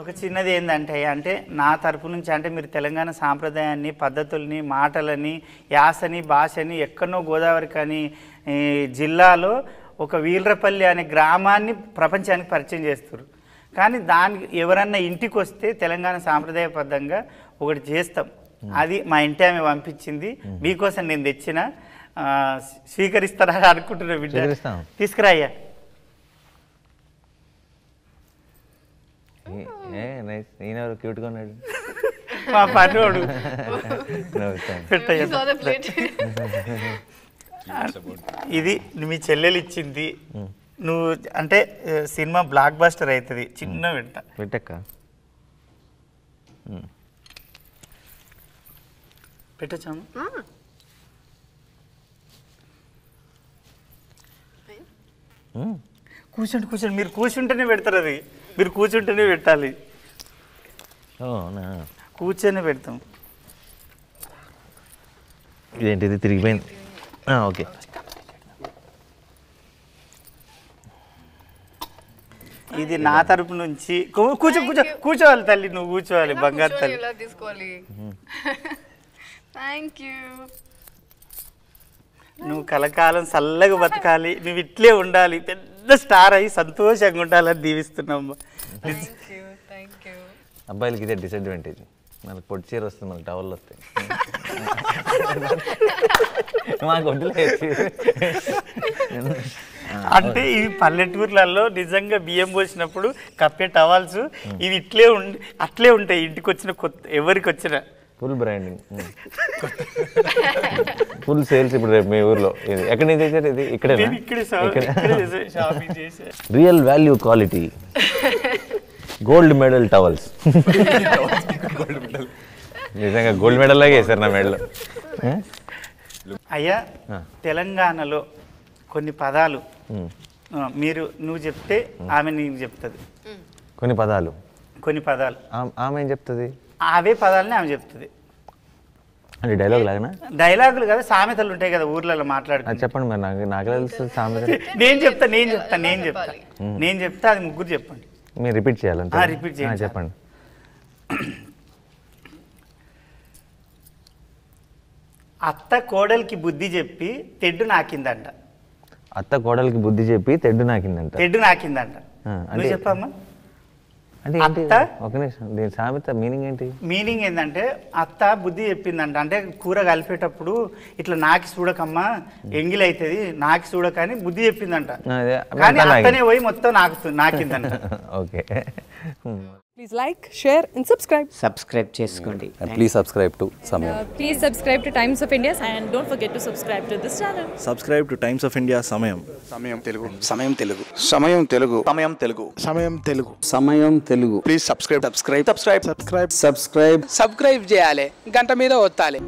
ఒక చిన్నది ఏంటంటే అంటే నా తరపు నుంచి అంటే మీరు తెలంగాణ సాంప్రదాయాన్ని పద్ధతుల్ని మాటలని యాసని భాషని ఎక్కడనో గోదావరి కానీ జిల్లాలో ఒక వీలరపల్లి అనే గ్రామాన్ని ప్రపంచానికి పరిచయం చేస్తారు. కానీ దానికి ఎవరన్నా ఇంటికి వస్తే తెలంగాణ సాంప్రదాయబద్ధంగా ఒకటి చేస్తాం. అది మా ఇంటి ఆమె పంపించింది. మీకోసం నేను తెచ్చిన స్వీకరిస్తారా అనుకుంటున్నా బిడ్డ. తీసుకురా అయ్యా ఏ- నైస్. ఈయనెవరు క్యూట్గా ఉన్నాడు. మా the plate. ఇది మీ చెల్లెలు ఇచ్చింది. నువ్వు అంటే ఆ, సినిమా బ్లాక్ బస్టర్ అవుతుంది. చిన్న వెంట. పెట్టక్క? పెట్టచ్చాము Ah. కూర్చోండి కూర్చోండి. మీరు కూర్చుంటేనే పెడతారు అది. మీరు కూర్చుంటేనే పెట్టాలి. కూర్చొని పెడతాం. ఇదేంటిది? తిరిగిపోయింది. ఆ, ఓకే. ఇది నా తరపు నుంచి. కూర్చో కూర్చో కూర్చోవాలి తల్లి నువ్వు కూర్చోవాలి బంగారు తల్లి. ఇలా తీసుకోవాలి? థ్యాంక్ యూ నువ్వు కలకాలం చల్లగా బతకాలి నువ్వు ఇట్లే ఉండాలి పెద్ద స్టార్ అయ్యి సంతోషంగా ఉండాలని దీవిస్తున్నాం. అబ్బాయిలకి ఇదే డిసడ్వాంటేజ్ మనకు పొట్టి చీర వస్తుంది మనకు టవల్ వస్తాయి మాకు అంటే ఇవి పల్లెటూర్లలో నిజంగా బియ్యం పోసినప్పుడు కప్పే టవాల్స్ ఇవి ఇట్లే ఉండి అట్లే ఉంటాయి. ఇంటికి వచ్చిన కొత్త ఎవరికి వచ్చిన ఫుల్ బ్రాండింగ్ ఫుల్ సేల్స్ ఇప్పుడు రేపు మీ ఊర్లో. ఇది ఎక్కడ నుంచి తెచ్చారు ఇది ఇక్కడే real value quality gold medal towels నిజంగా గోల్డ్ మెడల్ లాగే వేశారు నా మెడల్. అయ్యా ఆ. తెలంగాణలో కొన్ని పదాలు ఆ, మీరు నువ్వు చెప్తే ఆమె నీకు చెప్తుంది. కొన్ని పదాలు. కొన్ని పదాలు. ఆమె ఏం చెప్తుంది? అవే పదాలని ఆమె చెప్తుంది. అంటే డైలాగ్ లాగానా? డైలాగులు కదా సామెతలు ఉంటాయి కదా ఊర్లలో అది మాట్లాడుకుంటే చెప్పండి మరి నాకు నాకు తెలుసు సామెత? నేను చెప్తా నేను చెప్తా నేను చెప్తా. నేను చెప్తా అది ముగ్గురు చెప్పండి. మీరు రిపీట్ చేయాలంటే repeat చేయండి. చెప్పండి. అత్త కోడలికి బుద్ధి చెప్పి తెడ్డు నాకిందంట. అత్త కోడలికి బుద్ధి చెప్పి తెడ్డు నాకిందంట. తెడ్డు నాకిందంట. చెప్పమ్మా. అంటే ఏంటి అత్త? ఒక నిమిషం. దీని సామెత మీనింగ్ ఏంటి? మీనింగ్ ఏంటంటే అత్త బుద్ధి చెప్పిందంట. అంటే కూర కలిపేటప్పుడు ఇట్లా నాకి చూడకమ్మా ఎంగిల్ అవుతుంది నాకి చూడకని బుద్ధి చెప్పిందంట. కానీ అత్తనే పోయి మొత్తం నాకు నాకిందంట. Okay. Please like share and subscribe subscribe చేసుకోండి. And please subscribe to Samayam please subscribe to Times of India and don't forget to subscribe to this channel subscribe to Times of India Samayam Samayam Telugu సమయం తెలుగు సమయం తెలుగు సమయం Telugu Samayam Telugu Samayam Telugu please subscribe subscribe subscribe subscribe subscribe subscribe చేయాలి. గంట మీద వస్తాలి